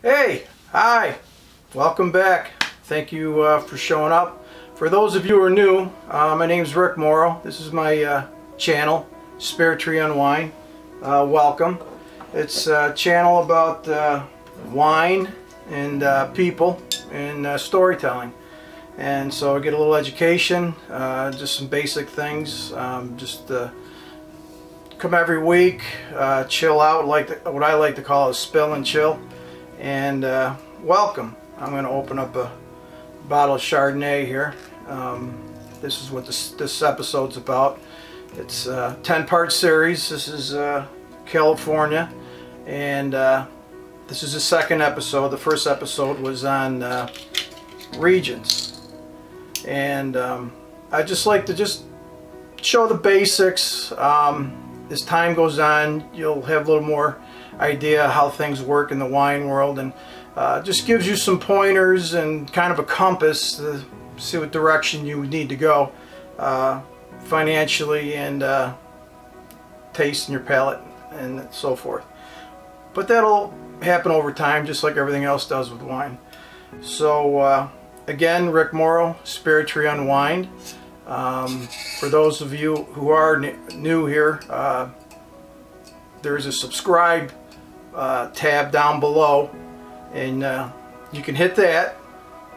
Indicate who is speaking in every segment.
Speaker 1: Hey, hi, welcome back. Thank you uh, for showing up. For those of you who are new, uh, my name is Rick Moro. This is my uh, channel, Spirit Tree Unwined. Uh, welcome. It's a channel about uh, wine and uh, people and storytelling. And so I get a little education, just some basic things, um, just come every week, chill out, like the, what I like to call a spill and chill and uh, welcome. I'm going to open up a bottle of Chardonnay here. Um, this is what this, this episode's about. It's a 10 part series. This is uh, California and uh, this is the second episode. The first episode was on uh, regions and um, I just like to just show the basics. Um, as time goes on you'll have a little more idea how things work in the wine world and uh, just gives you some pointers and kind of a compass to see what direction you need to go uh, financially and uh, taste in your palate and so forth. But that'll happen over time just like everything else does with wine. So uh, again, Rick Moro, Spirit Tree Unwined. Um, for those of you who are new here, uh, there's a subscribe uh, tab down below and uh, you can hit that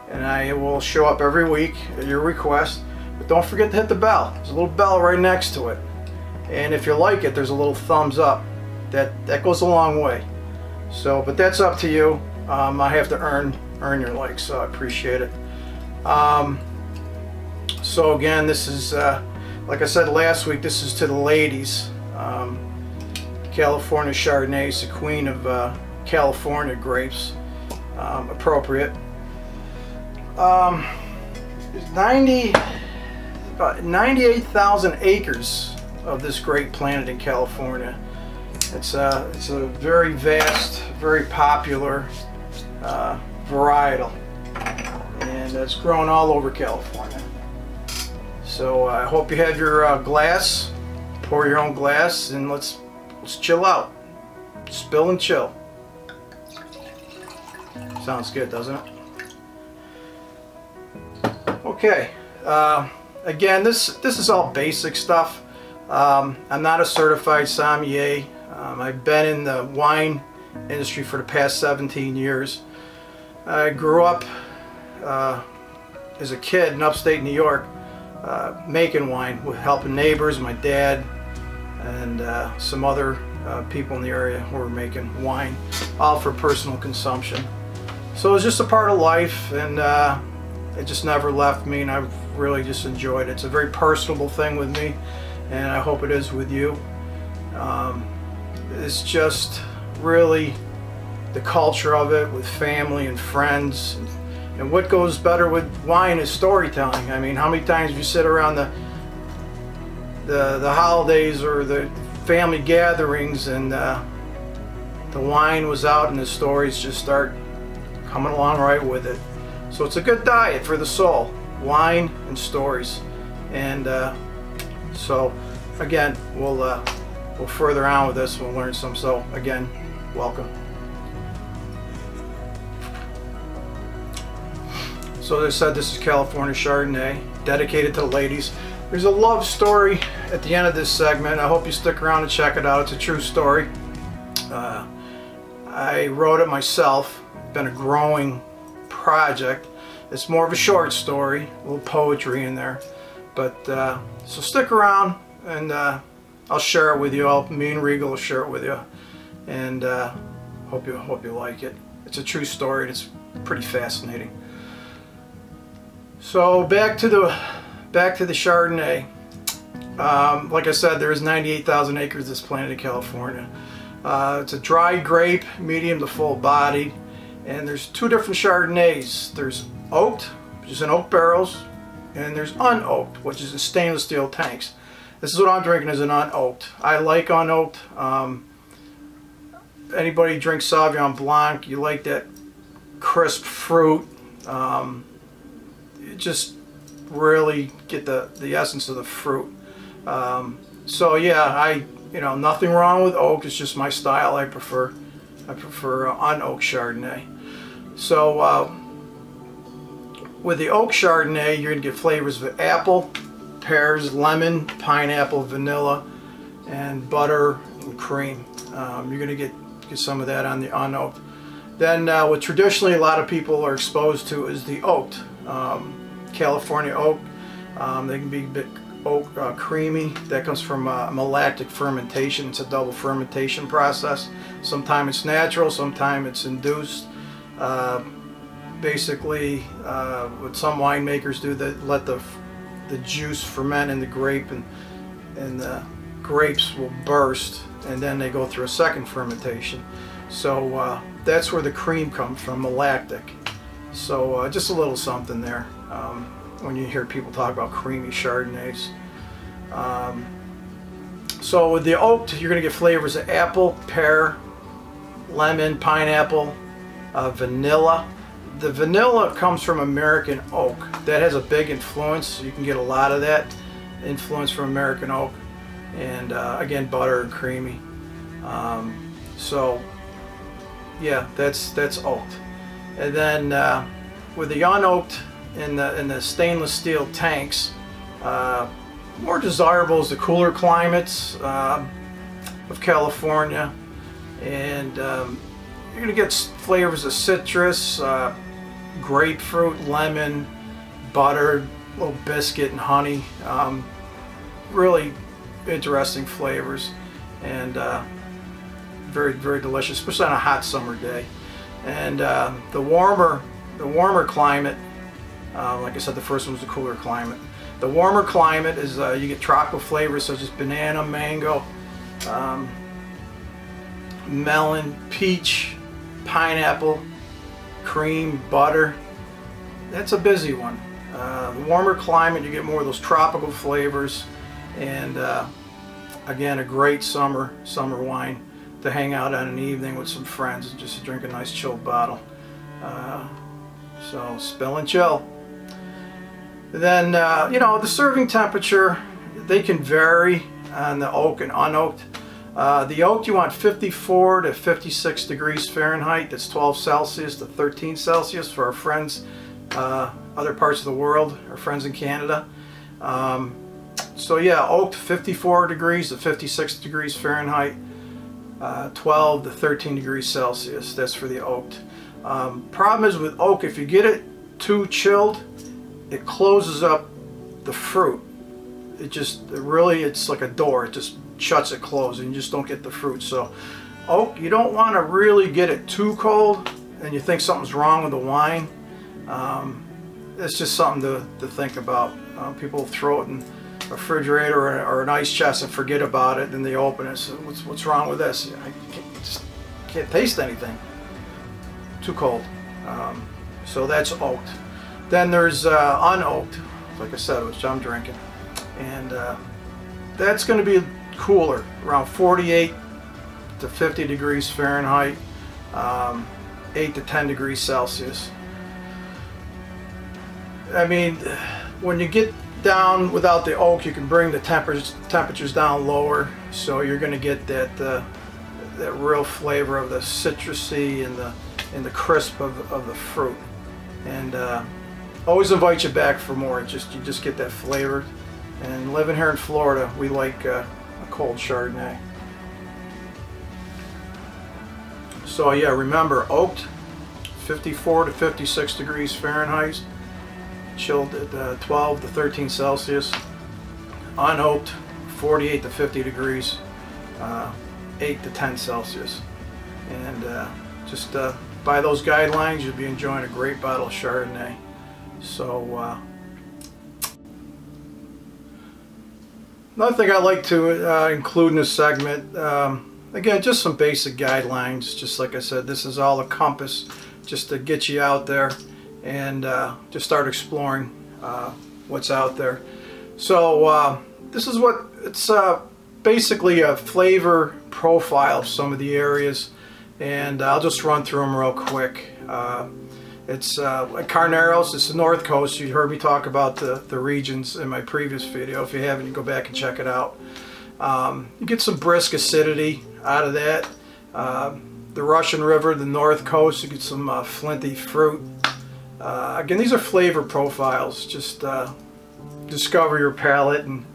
Speaker 1: and I will show up every week at your request. But don't forget to hit the bell. There's a little bell right next to it. And if you like it there's a little thumbs up. That that goes a long way. So but that's up to you. Um, I have to earn earn your likes so I appreciate it. Um, so again this is uh, like I said last week this is to the ladies um, California Chardonnay is the queen of uh, California grapes. Um, appropriate. Um, 90, about 98,000 acres of this great planet in California. It's a, uh, it's a very vast, very popular uh, varietal. And it's grown all over California. So uh, I hope you have your uh, glass, pour your own glass, and let's Let's chill out. Spill and chill. Sounds good, doesn't it? Okay. Uh, again, this this is all basic stuff. Um, I'm not a certified sommelier. Um, I've been in the wine industry for the past 17 years. I grew up uh, as a kid in upstate New York uh, making wine with helping neighbors, my dad, and uh, some other uh, people in the area who were making wine, all for personal consumption. So it was just a part of life, and uh, it just never left me, and I've really just enjoyed it. It's a very personable thing with me, and I hope it is with you. Um, it's just really the culture of it with family and friends. And what goes better with wine is storytelling. I mean, how many times you sit around the the, the holidays or the family gatherings and uh, the wine was out and the stories just start coming along right with it. So it's a good diet for the soul, wine and stories. And uh, so again, we'll, uh, we'll further on with this, we'll learn some. So again, welcome. So as I said, this is California Chardonnay, dedicated to the ladies. There's a love story at the end of this segment. I hope you stick around and check it out. It's a true story. Uh, I wrote it myself. Been a growing project. It's more of a short story, a little poetry in there. But uh, so stick around and uh, I'll share it with you. I'll, me and Regal will share it with you, and uh, hope you hope you like it. It's a true story. and It's pretty fascinating. So back to the back to the Chardonnay. Um, like I said, there's 98,000 acres this planted in California. Uh, it's a dry grape, medium to full bodied, and there's two different Chardonnays. There's oaked, which is in oak barrels, and there's unoaked, which is in stainless steel tanks. This is what I'm drinking is an unoaked. I like unoaked. Um, anybody drinks Sauvignon Blanc, you like that crisp fruit. Um, just really get the, the essence of the fruit. Um, so yeah, I, you know, nothing wrong with oak. It's just my style I prefer. I prefer uh, unoaked Chardonnay. So uh, with the oak Chardonnay, you're to get flavors of apple, pears, lemon, pineapple, vanilla, and butter and cream. Um, you're going to get, get some of that on the unoaked. Then uh, what traditionally a lot of people are exposed to is the oaked. Um, California oak. Um, they can be a bit oak uh, creamy. That comes from uh, malactic fermentation. It's a double fermentation process. Sometimes it's natural, sometimes it's induced. Uh, basically, uh, what some winemakers do, they let the the juice ferment in the grape, and and the grapes will burst, and then they go through a second fermentation. So uh, that's where the cream comes from, malactic. So uh, just a little something there um, when you hear people talk about creamy Chardonnays. Um, so with the oak, you're going to get flavors of apple, pear, lemon, pineapple, uh, vanilla. The vanilla comes from American oak. That has a big influence. You can get a lot of that influence from American oak. And uh, again, butter and creamy. Um, so yeah, that's that's oaked. And then uh, with the unoaked in the in the stainless steel tanks, uh, more desirable is the cooler climates uh, of California, and um, you're gonna get flavors of citrus, uh, grapefruit, lemon, butter, little biscuit and honey. Um, really interesting flavors, and uh, very very delicious, especially on a hot summer day. And uh, the warmer the warmer climate, uh, like I said, the first one was the cooler climate. The warmer climate is uh, you get tropical flavors such as banana, mango, um, melon, peach, pineapple, cream, butter. That's a busy one. Uh, warmer climate, you get more of those tropical flavors, and uh, again, a great summer summer wine to hang out on an evening with some friends and just drink a nice chilled bottle. Uh, so spill and chill. Then, uh, you know, the serving temperature, they can vary on the oak and unoaked. Uh, the oak you want 54 to 56 degrees Fahrenheit. That's 12 Celsius to 13 Celsius for our friends uh, other parts of the world, our friends in Canada. Um, so yeah, oak 54 degrees to 56 degrees Fahrenheit uh, 12 to 13 degrees Celsius. That's for the oaked. Um, problem is with oak, if you get it too chilled, it closes up the fruit. It just it really, it's like a door. It just shuts it closed and you just don't get the fruit. So oak, you don't want to really get it too cold and you think something's wrong with the wine. Um, it's just something to, to think about. Uh, people throw it in a refrigerator or, or, an ice chest and forget about it. Then they open it. So what's what's wrong with this? I can't, just can't taste anything. Too cold. Um, so that's oaked. Then there's uh, unoaked, like I said, which I'm drinking, and uh, that's going to be cooler, around 48 to 50 degrees Fahrenheit, um, 8 to 10 degrees Celsius. I mean, when you get down without the oak, you can bring the temperatures temperatures down lower, so you're going to get that uh, that real flavor of the citrusy and the and the crisp of, of the fruit. And uh, always invite you back for more. just you just get that flavor. And living here in Florida, we like uh, a cold Chardonnay. So yeah, remember oaked, 54 to 56 degrees Fahrenheit chilled at uh, 12 to 13 Celsius, unoaked 48 to 50 degrees, uh, 8 to 10 Celsius. And uh, just uh, by those guidelines, you'll be enjoying a great bottle of Chardonnay. So, uh, another thing I like to uh, include in this segment, um, again, just some basic guidelines. Just like I said, this is all a compass just to get you out there and uh, just start exploring uh, what's out there. So uh, this is what it's uh, basically a flavor profile of some of the areas and I'll just run through them real quick. Uh, it's uh, Carneros, it's the north coast. You heard me talk about the, the regions in my previous video. If you haven't, you go back and check it out. Um, you get some brisk acidity out of that. Uh, the Russian River, the North Coast. You get some uh, flinty fruit. Uh, again, these are flavor profiles. Just uh, discover your palate and,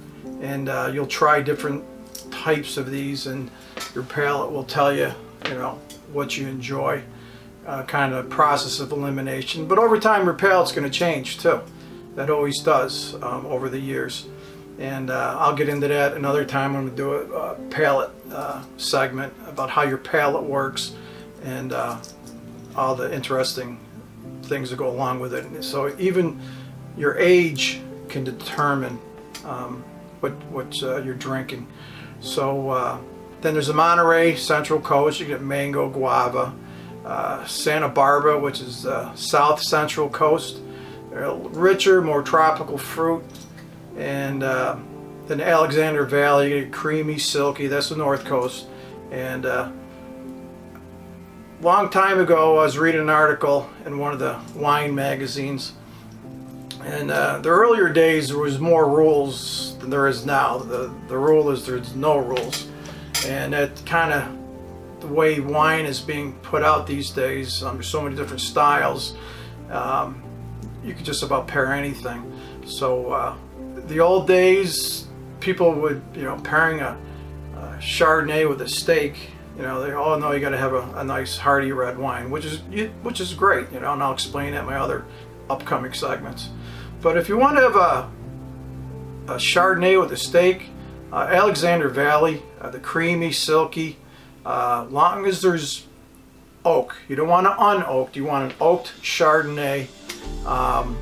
Speaker 1: and uh, you'll try different types of these and your palate will tell you, you know, what you enjoy. Uh, kind of process of elimination. But over time, your palate's going to change too. That always does um, over the years. And uh, I'll get into that another time. I'm going to do a, a palate uh, segment about how your palate works and uh, all the interesting things that go along with it. So even your age can determine um, what, what uh, you're drinking. So uh, then there's the Monterey Central Coast. You get mango, guava. Uh, Santa Barbara, which is the south central coast. richer, more tropical fruit. And uh, then Alexander Valley, you get creamy, silky. That's the north coast. And uh, long time ago, I was reading an article in one of the wine magazines. And uh, the earlier days, there was more rules than there is now. The, the rule is there's no rules. And that kind of the way wine is being put out these days, um, there's so many different styles. Um, you could just about pair anything. So uh, the old days, people would, you know, pairing a, a Chardonnay with a steak, you know, they all know you got to have a, a, nice hearty red wine, which is which is great, you know, and I'll explain that in my other upcoming segments. But if you want to have a, a Chardonnay with a steak, uh, Alexander Valley, uh, the creamy, silky, uh, long as there's oak. You don't want an unoaked, you want an oaked Chardonnay. Um,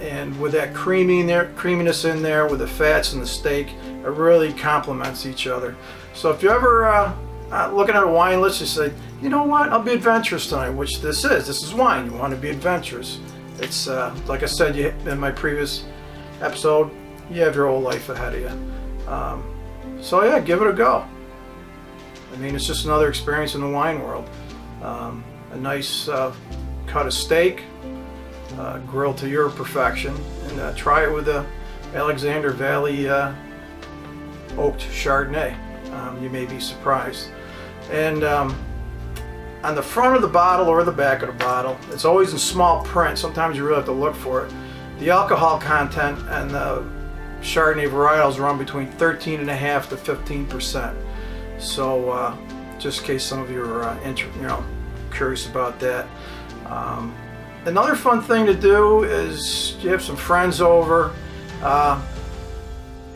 Speaker 1: and with that creamy in there, creaminess in there, with the fats and the steak, it really complements each other. So if you're ever uh, uh, looking at a wine list, you say, you know what, I'll be adventurous tonight, which this is. This is wine. You want to be adventurous. It's uh, like I said you, in my previous episode, you have your whole life ahead of you. Um, so yeah, give it a go. I mean, it's just another experience in the wine world. Um, a nice uh, cut of steak, uh, grilled to your perfection, and uh, try it with a Alexander Valley uh, oaked Chardonnay. Um, you may be surprised. And um, on the front of the bottle or the back of the bottle, it's always in small print. Sometimes you really have to look for it. The alcohol content and the Chardonnay varietals run between 13.5 to 15 percent. So uh, just in case some of you are uh, you know curious about that. Um, another fun thing to do is you have some friends over. Uh,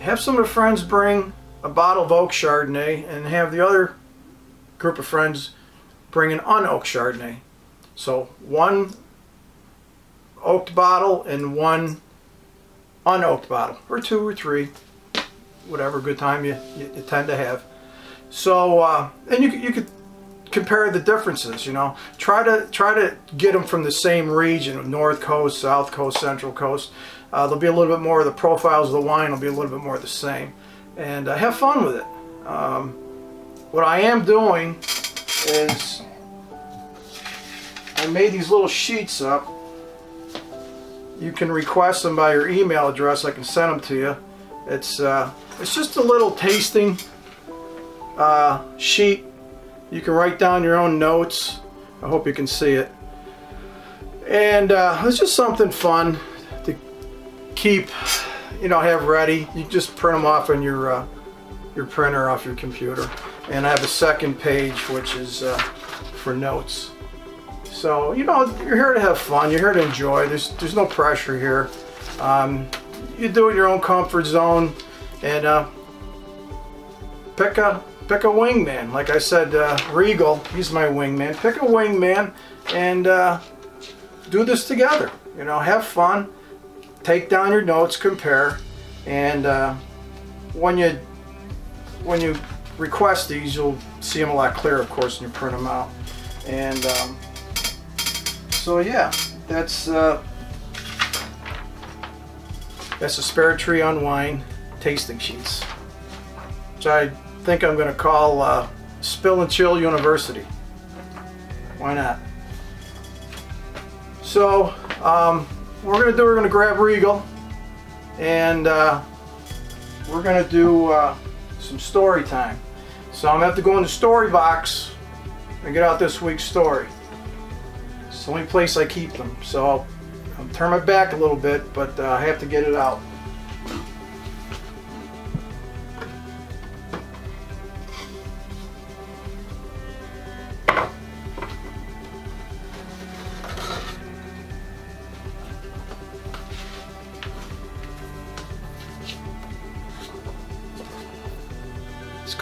Speaker 1: have some of the friends bring a bottle of oak Chardonnay and have the other group of friends bring an un-oak Chardonnay. So one oaked bottle and one unoaked bottle, or two or three, whatever good time you, you, you tend to have. So, uh, and you, you could compare the differences, you know. Try to try to get them from the same region, North Coast, South Coast, Central Coast. Uh, there'll be a little bit more of the profiles of the wine will be a little bit more the same. And uh, have fun with it. Um, what I am doing is I made these little sheets up. You can request them by your email address. I can send them to you. It's uh, it's just a little tasting uh, sheet. You can write down your own notes. I hope you can see it. And uh, it's just something fun to keep, you know, have ready. You just print them off on your uh, your printer off your computer. And I have a second page which is uh, for notes. So, you know, you're here to have fun. You're here to enjoy. There's, there's no pressure here. Um, you do it in your own comfort zone. And uh, pick a pick a wingman. Like I said, uh, Regal, he's my wingman. Pick a wingman and uh, do this together. You know, have fun. Take down your notes, compare, and uh, when you when you request these, you'll see them a lot clearer, of course, when you print them out. And um, so, yeah, that's uh, that's a Spirit Tree Unwined tasting sheets, which I think I'm going to call uh, Spill and Chill University. Why not? So, um, we're going to do, we're going to grab Regal, and uh, we're going to do uh, some story time. So I'm going to have to go in the story box and get out this week's story. It's the only place I keep them, so I'll, I'll turn my back a little bit, but uh, I have to get it out.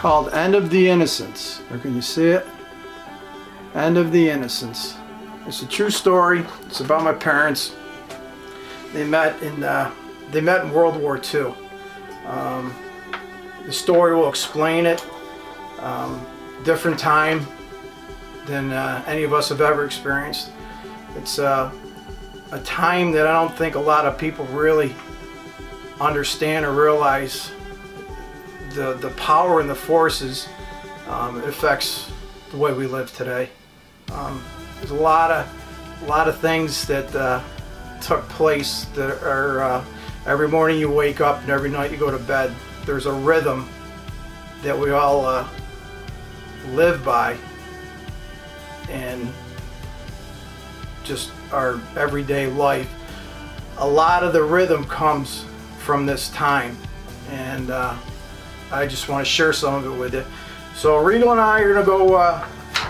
Speaker 1: Called End of the Innocence. Or can you see it? End of the Innocence. It's a true story. It's about my parents. They met in uh, they met in World War II. Um, the story will explain it. Um, different time than uh, any of us have ever experienced. It's uh, a time that I don't think a lot of people really understand or realize the, the power and the forces um, affects the way we live today. Um, there's a lot of a lot of things that uh, took place that are uh, every morning you wake up and every night you go to bed. There's a rhythm that we all uh, live by and just our everyday life. A lot of the rhythm comes from this time and uh, I just want to share some of it with you. So Regal and I are going to go uh,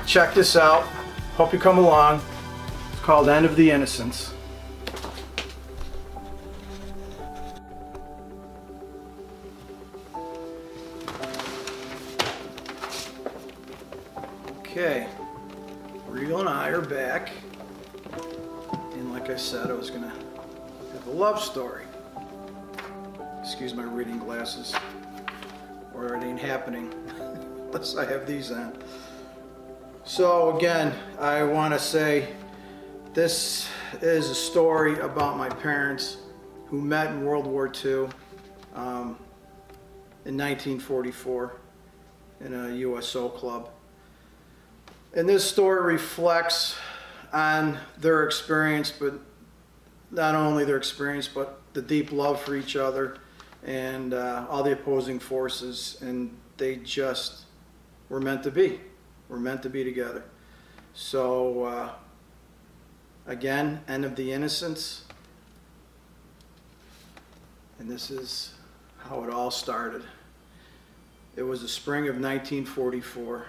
Speaker 1: check this out. Hope you come along. It's called End of the Innocence. Okay, Regal and I are back. And like I said, I was going to have a love story. Excuse my reading glasses or it ain't happening unless I have these on. So again, I want to say this is a story about my parents who met in World War II um, in 1944 in a USO club. And this story reflects on their experience, but not only their experience, but the deep love for each other and uh, all the opposing forces, and they just were meant to be. We're meant to be together. So, uh, again, end of the innocence. And this is how it all started. It was the spring of 1944.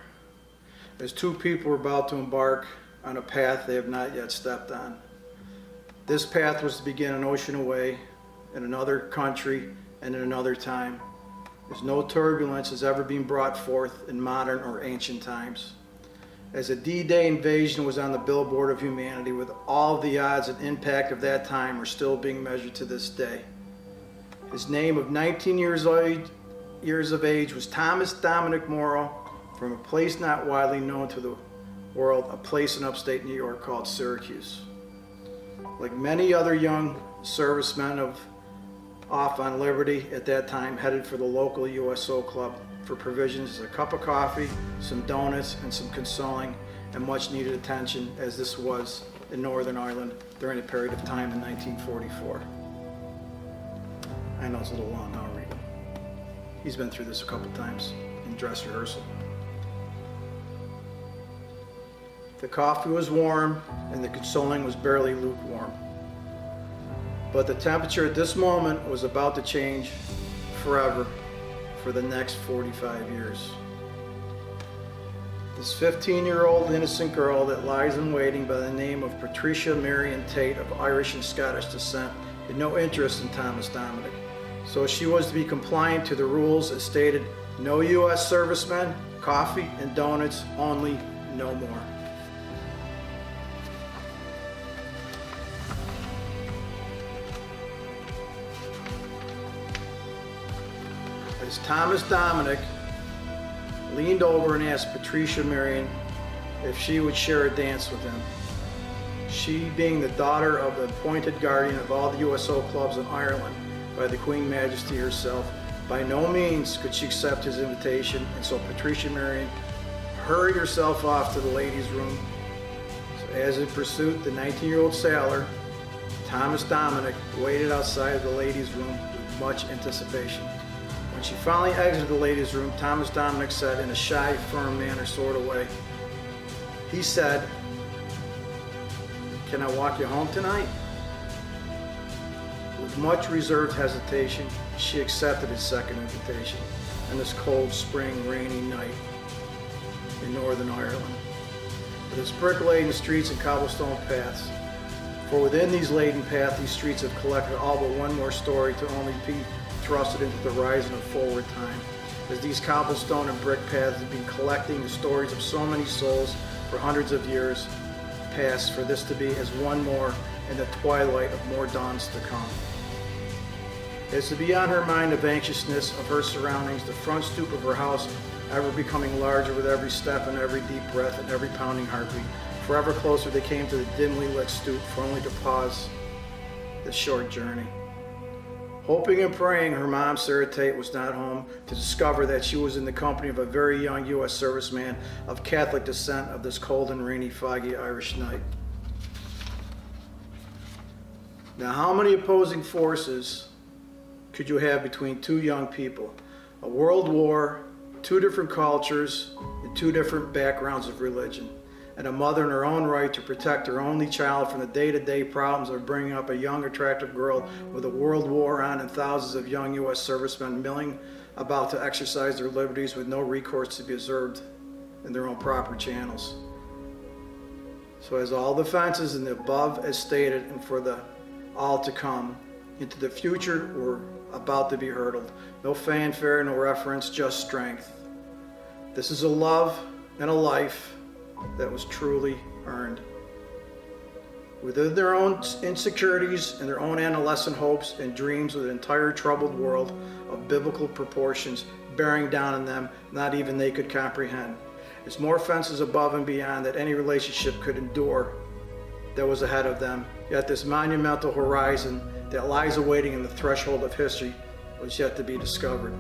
Speaker 1: As two people were about to embark on a path they have not yet stepped on. This path was to begin an ocean away in another country and in another time. As no turbulence has ever been brought forth in modern or ancient times. As a D-Day invasion was on the billboard of humanity with all the odds and impact of that time are still being measured to this day. His name of 19 years, old, years of age was Thomas Dominic Moro from a place not widely known to the world, a place in upstate New York called Syracuse. Like many other young servicemen of off on Liberty at that time, headed for the local USO club for provisions, a cup of coffee, some donuts, and some consoling and much needed attention as this was in Northern Ireland during a period of time in 1944. I know it's a little long now, Regal. He's been through this a couple times in dress rehearsal. The coffee was warm and the consoling was barely lukewarm. But the temperature at this moment was about to change forever for the next 45 years. This 15 year old innocent girl that lies in waiting by the name of Patricia Marion Tate of Irish and Scottish descent had no interest in Thomas Dominic. So she was to be compliant to the rules that stated no U.S. servicemen, coffee and donuts only, no more. As Thomas Dominic leaned over and asked Patricia Marion if she would share a dance with him. She, being the daughter of the appointed guardian of all the USO clubs in Ireland by the Queen Majesty herself, by no means could she accept his invitation, and so Patricia Marion hurried herself off to the ladies' room. So as in pursuit, the 19-year-old sailor, Thomas Dominic, waited outside of the ladies' room with much anticipation. When she finally exited the ladies' room, Thomas Dominic said in a shy, firm manner sort of way, He said, Can I walk you home tonight? With much reserved hesitation, she accepted his second invitation on this cold spring rainy night in Northern Ireland. With its brick-laden streets and cobblestone paths, for within these laden paths, these streets have collected all but one more story to only be thrusted into the horizon of forward time. As these cobblestone and brick paths have been collecting the stories of so many souls for hundreds of years past, for this to be as one more in the twilight of more dawns to come. As to be on her mind of anxiousness of her surroundings, the front stoop of her house ever becoming larger with every step and every deep breath and every pounding heartbeat. Forever closer they came to the dimly lit stoop for only to pause the short journey. Hoping and praying her mom, Sarah Tate, was not home to discover that she was in the company of a very young U.S. serviceman of Catholic descent of this cold and rainy, foggy Irish night. Now, how many opposing forces could you have between two young people? A world war, two different cultures, and two different backgrounds of religion. And a mother in her own right to protect her only child from the day-to-day problems of bringing up a young, attractive girl with a world war on and thousands of young U.S. servicemen milling about to exercise their liberties with no recourse to be observed in their own proper channels. So as all the fences in the above as stated and for the all to come, into the future we're about to be hurdled. No fanfare, no reference, just strength. This is a love and a life that was truly earned. Within their own insecurities and their own adolescent hopes and dreams with an entire troubled world of biblical proportions bearing down on them, not even they could comprehend. It's more fences above and beyond that any relationship could endure that was ahead of them. Yet this monumental horizon that lies awaiting in the threshold of history was yet to be discovered.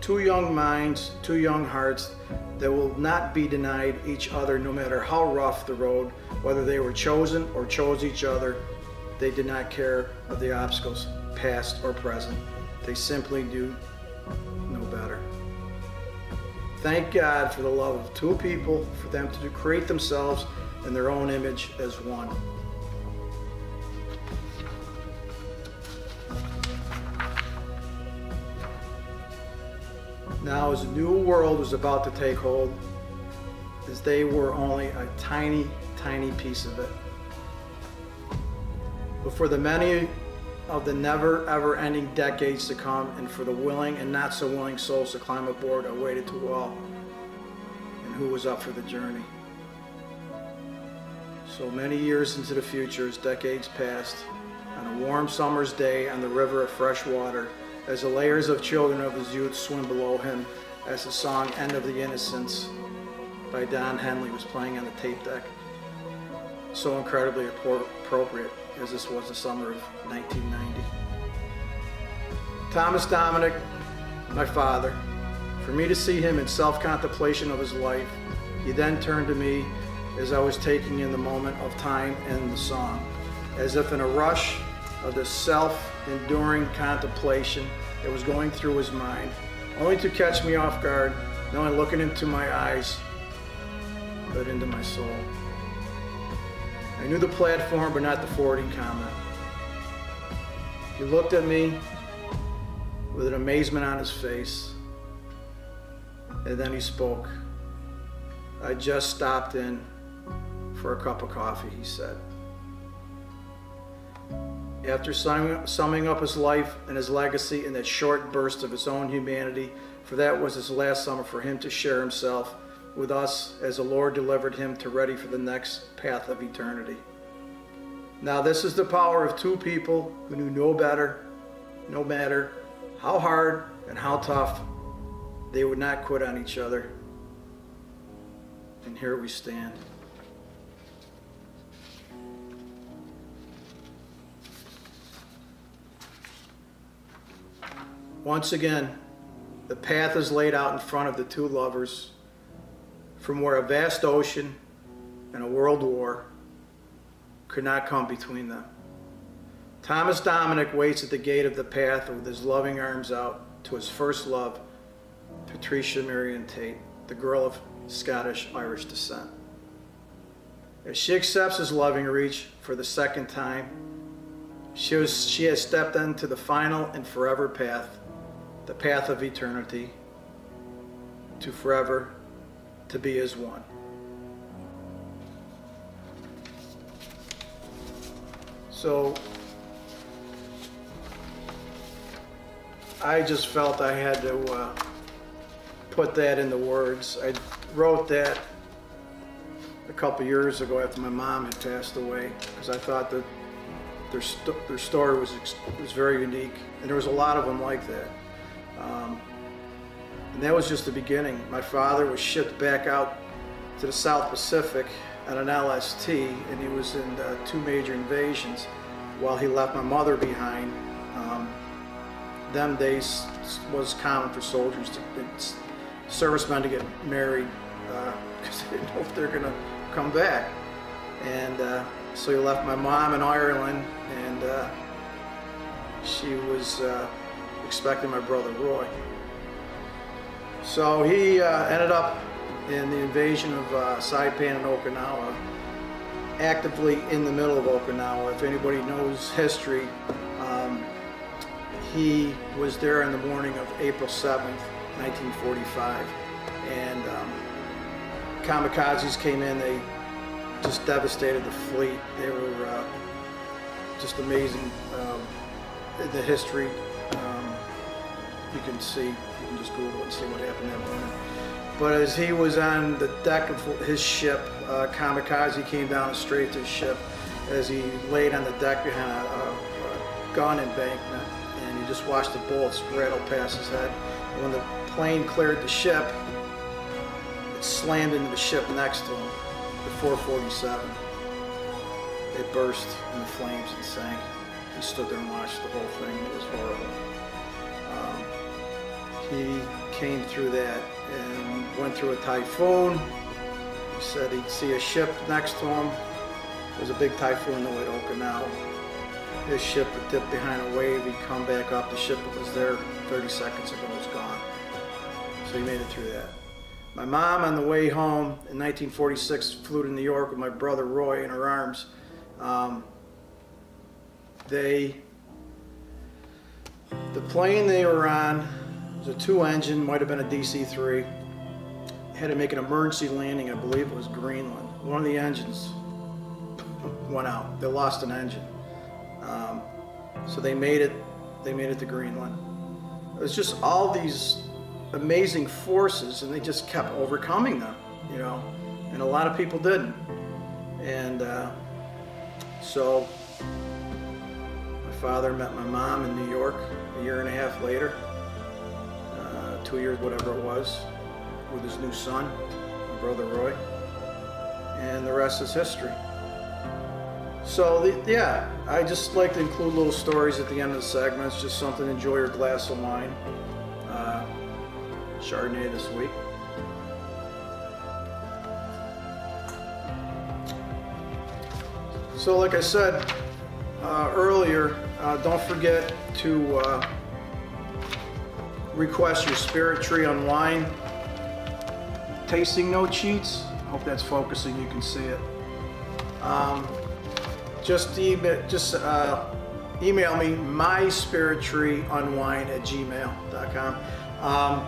Speaker 1: Two young minds, two young hearts that will not be denied each other no matter how rough the road, whether they were chosen or chose each other. They did not care of the obstacles, past or present. They simply do no better. Thank God for the love of two people, for them to create themselves in their own image as one. Now, as a new world was about to take hold, as they were only a tiny, tiny piece of it. But for the many of the never ever ending decades to come, and for the willing and not so willing souls to climb aboard, awaited to all, and who was up for the journey. So many years into the future, as decades passed, on a warm summer's day on the river of fresh water, as the layers of children of his youth swim below him, as the song End of the Innocence by Don Henley was playing on the tape deck. So incredibly appropriate as this was the summer of 1990. Thomas Dominic, my father, for me to see him in self-contemplation of his life, he then turned to me as I was taking in the moment of time and the song, as if in a rush of the self-enduring contemplation that was going through his mind, only to catch me off guard, only looking into my eyes, but into my soul. I knew the platform, but not the forwarding comment. He looked at me with an amazement on his face, and then he spoke. I just stopped in for a cup of coffee, he said. After summing up his life and his legacy in that short burst of his own humanity, for that was his last summer for him to share himself with us as the Lord delivered him to ready for the next path of eternity. Now, this is the power of two people who knew no better, no matter how hard and how tough, they would not quit on each other. And here we stand. Once again, the path is laid out in front of the two lovers from where a vast ocean and a world war could not come between them. Thomas Dominic waits at the gate of the path with his loving arms out to his first love, Patricia Marion Tate, the girl of Scottish-Irish descent. As she accepts his loving reach for the second time, she, was, she has stepped into the final and forever path, the path of eternity, to forever, to be as one. So I just felt I had to uh, put that into words. I wrote that a couple years ago after my mom had passed away because I thought that their, st their story was, was very unique and there was a lot of them like that. Um, and that was just the beginning. My father was shipped back out to the South Pacific on an LST and he was in uh, two major invasions while he left my mother behind. Um, them days was common for soldiers to servicemen to get married because uh, they didn't know if they're to come back. And uh, so he left my mom in Ireland and uh, she was uh, expecting my brother Roy. So he uh, ended up in the invasion of uh, Saipan and Okinawa, actively in the middle of Okinawa. If anybody knows history, um, he was there in the morning of April 7th, 1945. And um, kamikazes came in, they just devastated the fleet. They were uh, just amazing. Um, the history, um, you can see, you can just Google it and see what happened that morning. But as he was on the deck of his ship, uh, kamikaze came down straight to his ship as he laid on the deck behind a, a, a gun embankment and he just watched the bullets rattle past his head. And when the plane cleared the ship, it slammed into the ship next to him, the 447. It burst in the flames and sank. He stood there and watched the whole thing. It was horrible. Um, he came through that and went through a typhoon. He said he'd see a ship next to him. There was a big typhoon that went Okinawa his ship would dip behind a wave, he'd come back up, the ship that was there 30 seconds ago was gone. So he made it through that. My mom, on the way home in 1946, flew to New York with my brother Roy in her arms. Um, they, the plane they were on was a two-engine, might have been a DC-3. Had to make an emergency landing, I believe it was Greenland. One of the engines went out. They lost an engine. Um, so they made it, they made it to Greenland. It was just all these amazing forces and they just kept overcoming them, you know, and a lot of people didn't. And uh, so father met my mom in New York a year and a half later, uh, two years, whatever it was, with his new son, my brother Roy. And the rest is history. So the, yeah, I just like to include little stories at the end of the segments, just something to enjoy your glass of wine. Uh, Chardonnay this week. So like I said uh, earlier, uh, don't forget to uh, request your Spirit Tree Unwined. Tasting no cheats. Hope that's focusing, you can see it. Um, just email, just uh, email me myspirittreeunwine at gmail.com. Um,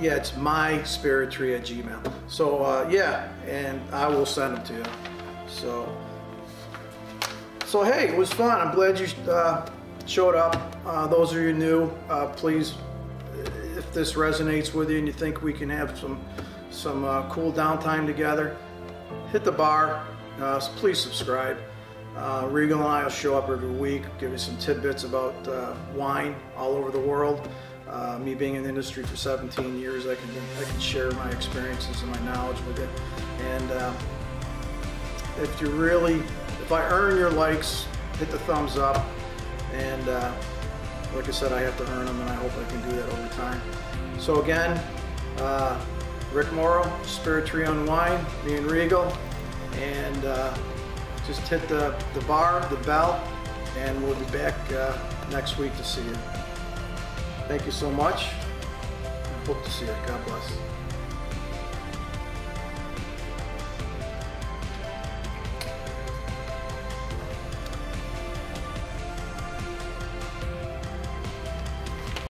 Speaker 1: yeah, it's myspirittree at gmail. So uh, yeah, and I will send them to you. So, so hey, it was fun. I'm glad you uh, showed up. Uh, those of you new, uh, please, if this resonates with you and you think we can have some some uh, cool downtime together, hit the bar, uh, please subscribe. Uh, Regal and I will show up every week, give you some tidbits about wine all over the world. Uh, me being in the industry for 17 years, I can I can share my experiences and my knowledge with it. And uh, if you're really, if I earn your likes, hit the thumbs up. And uh, like I said, I have to earn them, and I hope I can do that over time. So again, Rick Moro, Spirit Tree Unwined, me and Regal and uh, just hit the, the bar, the bell, and we'll be back uh, next week to see you. Thank you so much. Hope to see you. God bless.